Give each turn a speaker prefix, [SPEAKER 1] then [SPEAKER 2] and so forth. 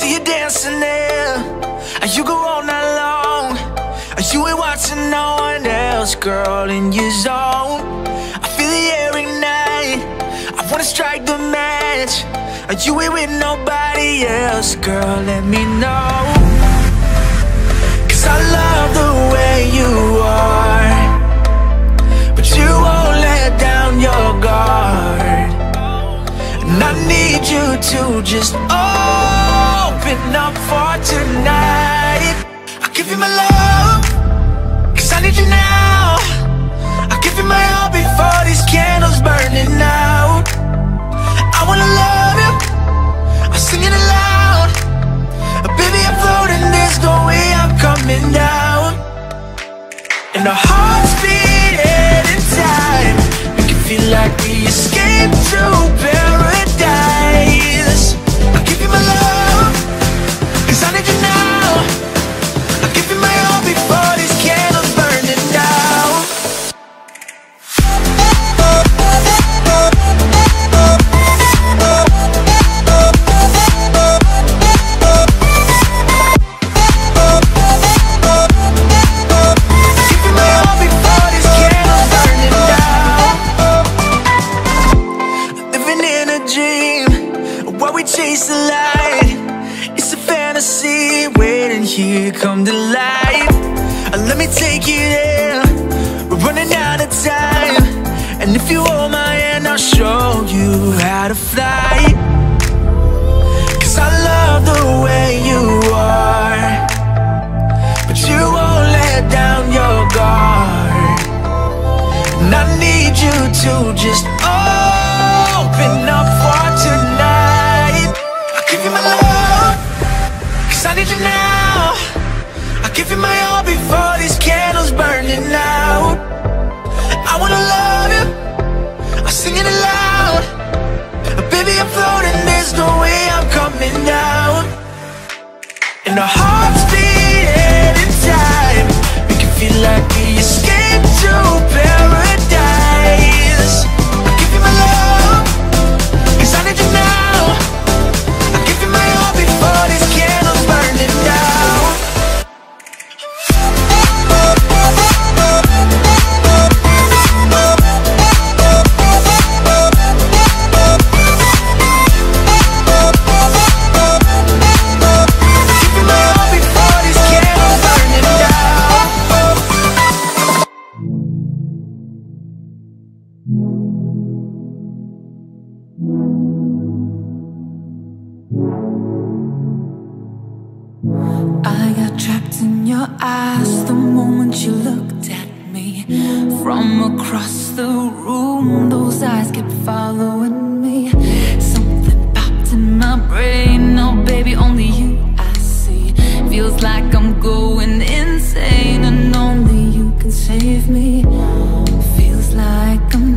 [SPEAKER 1] see you dancing there. And you go all night long. And you ain't watching no one else, girl, in your zone. I feel the air ignite. I wanna strike the match. You ain't with nobody else, girl, let me know. Cause I love the way you are. But you won't let down your guard. And I need you to just open up for tonight. I'll give you my love, cause I need you now. I'll give you my all before these candles burning out. I wanna love you, I'm singing aloud. Baby, I'm floating, there's no way I'm coming down. And our hearts light. It's a fantasy waiting here come to life. Uh, Let me take you there. We're running out of time. And if you hold my hand I'll show you how to fly. Cause I love the way you are. But you won't let down your guard. And I need you to just open up for tonight down And our hearts
[SPEAKER 2] your eyes the moment you looked at me. From across the room, those eyes kept following me. Something popped in my brain, oh baby, only you I see. Feels like I'm going insane and only you can save me. Feels like I'm